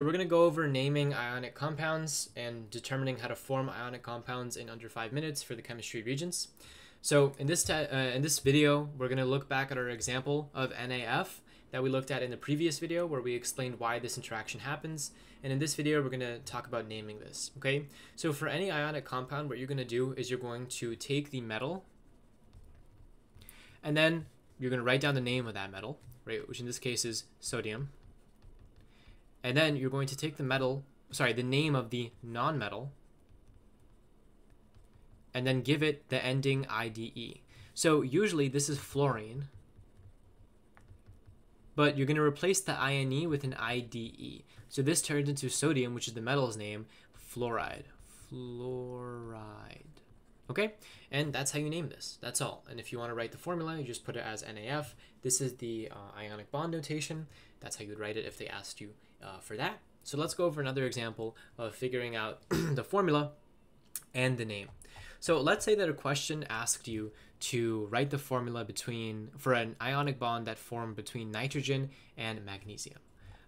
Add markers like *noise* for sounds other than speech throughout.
We're going to go over naming ionic compounds and determining how to form ionic compounds in under five minutes for the chemistry regents. So in this, uh, in this video, we're going to look back at our example of NAF that we looked at in the previous video where we explained why this interaction happens. And in this video, we're going to talk about naming this, okay? So for any ionic compound, what you're going to do is you're going to take the metal and then you're going to write down the name of that metal, right? Which in this case is sodium. And then you're going to take the metal, sorry, the name of the non-metal, and then give it the ending IDE. So usually this is fluorine, but you're going to replace the INE with an IDE. So this turns into sodium, which is the metal's name, fluoride. Fluoride. Okay, and that's how you name this. That's all. And if you want to write the formula, you just put it as NAF. This is the uh, ionic bond notation. That's how you would write it if they asked you uh, for that. So let's go over another example of figuring out *clears throat* the formula and the name. So let's say that a question asked you to write the formula between for an ionic bond that formed between nitrogen and magnesium.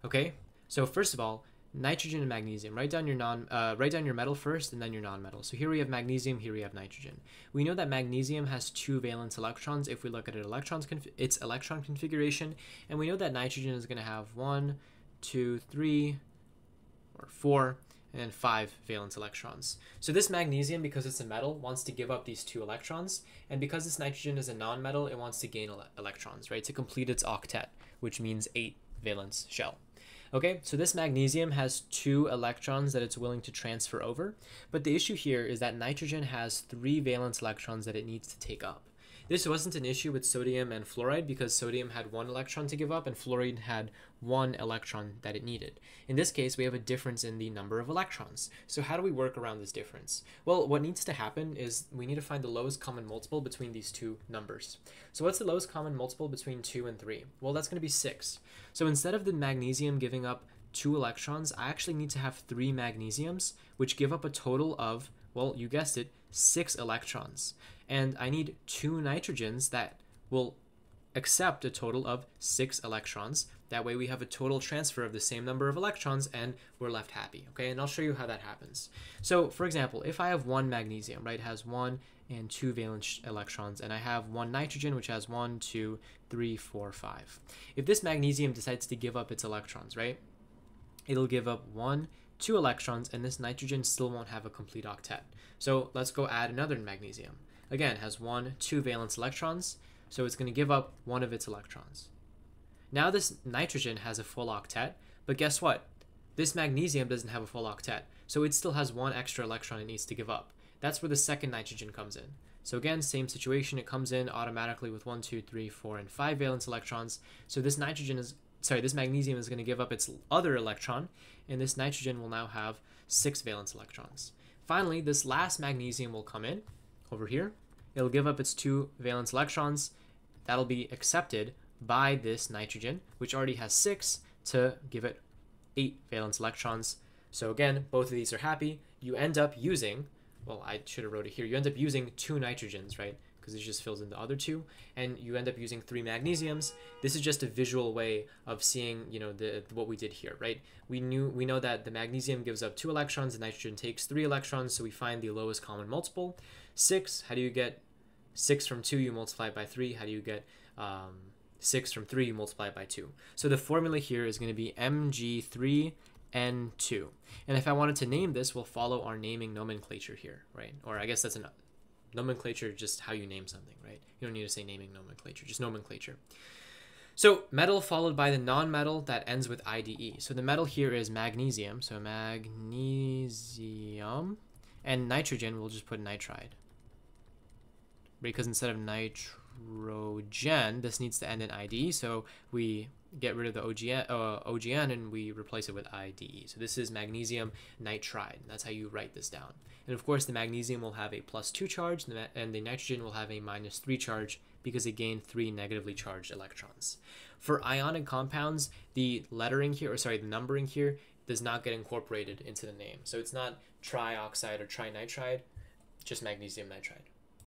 Okay, so first of all, nitrogen and magnesium. Write down your non uh, write down your metal first and then your non-metal. So here we have magnesium, here we have nitrogen. We know that magnesium has two valence electrons if we look at it electrons its electron configuration, and we know that nitrogen is going to have one, two, three, or four, and five valence electrons. So this magnesium, because it's a metal, wants to give up these two electrons, and because this nitrogen is a non-metal, it wants to gain ele electrons, right, to complete its octet, which means eight valence shell. Okay, so this magnesium has two electrons that it's willing to transfer over, but the issue here is that nitrogen has three valence electrons that it needs to take up. This wasn't an issue with sodium and fluoride because sodium had one electron to give up and fluoride had one electron that it needed. In this case, we have a difference in the number of electrons. So how do we work around this difference? Well, what needs to happen is we need to find the lowest common multiple between these two numbers. So what's the lowest common multiple between 2 and 3? Well, that's going to be 6. So instead of the magnesium giving up two electrons, I actually need to have three magnesiums, which give up a total of, well, you guessed it, six electrons and I need two nitrogens that will accept a total of six electrons. That way we have a total transfer of the same number of electrons and we're left happy, okay? And I'll show you how that happens. So for example, if I have one magnesium, right, has one and two valence electrons, and I have one nitrogen, which has one, two, three, four, five. If this magnesium decides to give up its electrons, right, it'll give up one, two electrons, and this nitrogen still won't have a complete octet. So let's go add another magnesium again, has one, two valence electrons, so it's going to give up one of its electrons. Now this nitrogen has a full octet, but guess what? This magnesium doesn't have a full octet, so it still has one extra electron it needs to give up. That's where the second nitrogen comes in. So again, same situation, it comes in automatically with one, two, three, four, and 5 valence electrons. So this nitrogen is, sorry, this magnesium is going to give up its other electron, and this nitrogen will now have 6 valence electrons. Finally, this last magnesium will come in, over here. It'll give up its two valence electrons. That'll be accepted by this nitrogen, which already has six, to give it eight valence electrons. So again, both of these are happy. You end up using, well, I should have wrote it here. You end up using two nitrogens, right? Because it just fills in the other two, and you end up using three magnesiums. This is just a visual way of seeing, you know, the what we did here, right? We knew we know that the magnesium gives up two electrons, the nitrogen takes three electrons, so we find the lowest common multiple. 6, how do you get 6 from 2? You multiply by 3. How do you get um, 6 from 3? You multiply by 2. So the formula here is going to be Mg3N2. And if I wanted to name this, we'll follow our naming nomenclature here, right? Or I guess that's a nomenclature, just how you name something, right? You don't need to say naming nomenclature, just nomenclature. So metal followed by the non-metal that ends with IDE. So the metal here is magnesium. So magnesium. And nitrogen, we'll just put nitride because instead of nitrogen, this needs to end in ID. So we get rid of the OGN, uh, OGN and we replace it with IDE. So this is magnesium nitride. That's how you write this down. And of course, the magnesium will have a plus 2 charge and the nitrogen will have a minus 3 charge because it gained three negatively charged electrons. For ionic compounds, the lettering here, or sorry, the numbering here does not get incorporated into the name. So it's not trioxide or trinitride, just magnesium nitride.